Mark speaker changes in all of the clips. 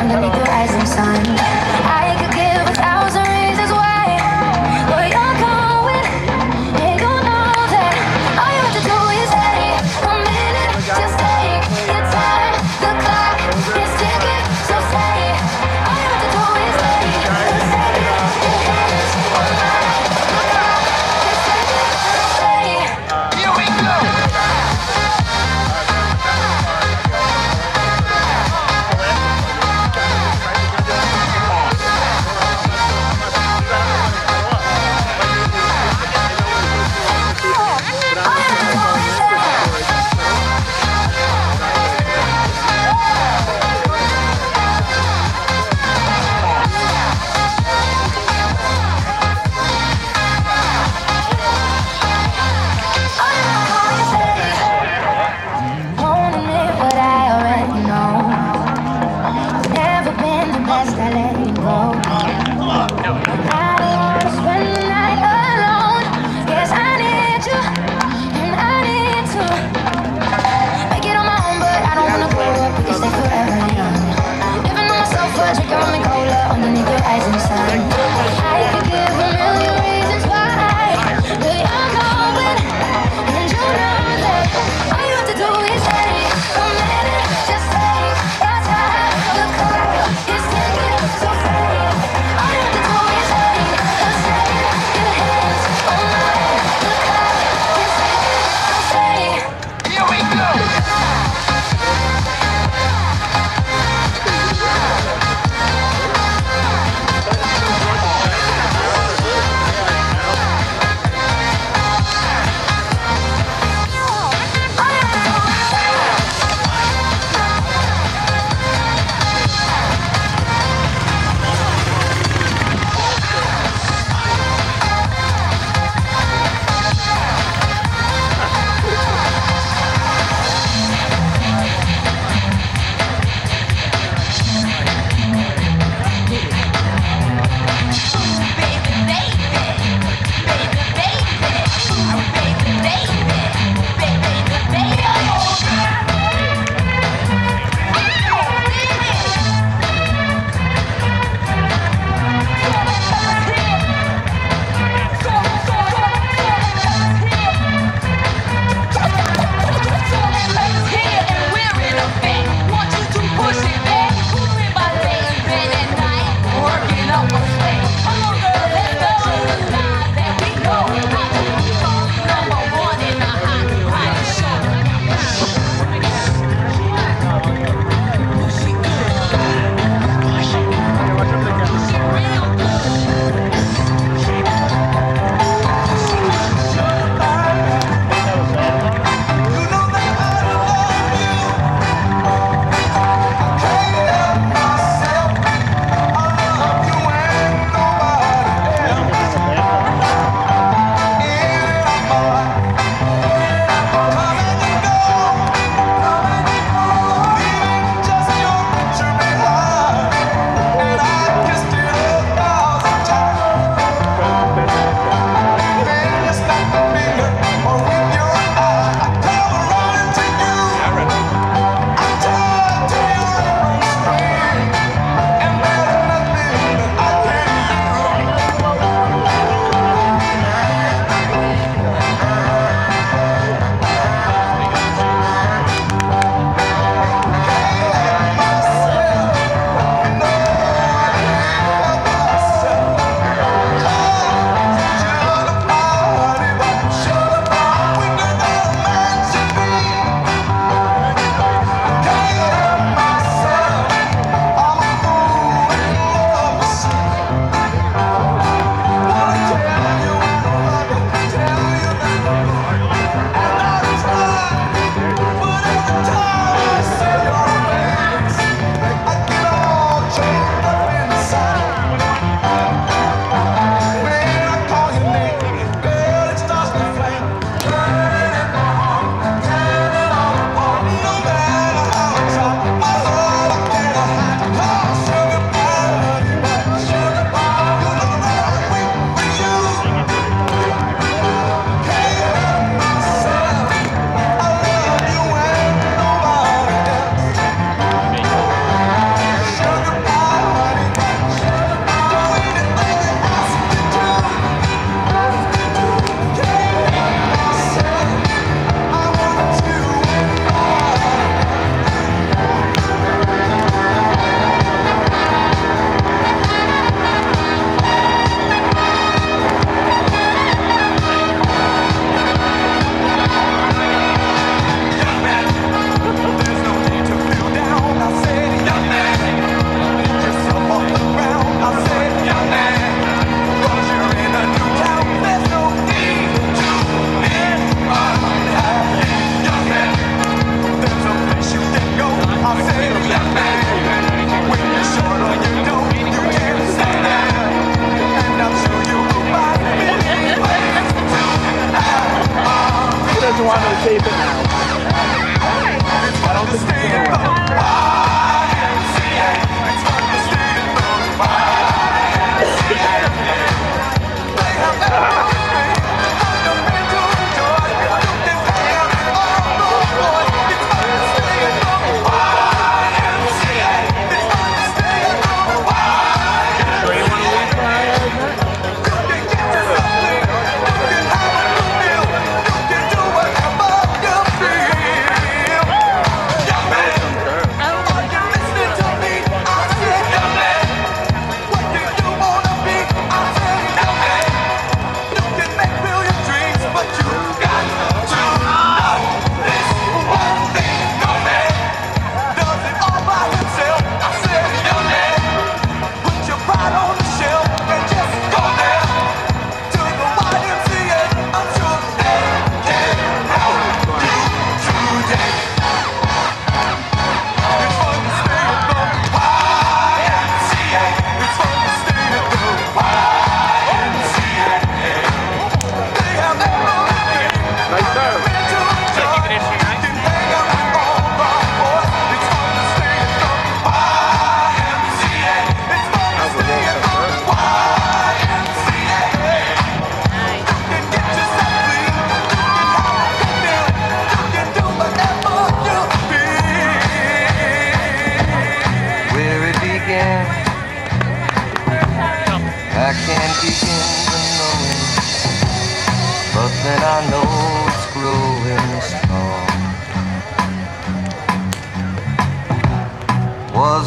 Speaker 1: underneath the rising sun.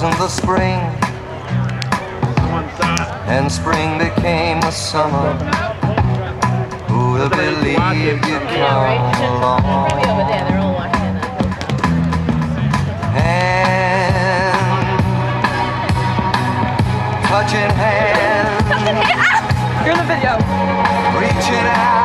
Speaker 1: in the spring. And spring became a summer. Who'd have believed you'd come along? Hand Touching hands.
Speaker 2: You're in the video
Speaker 1: Reaching out.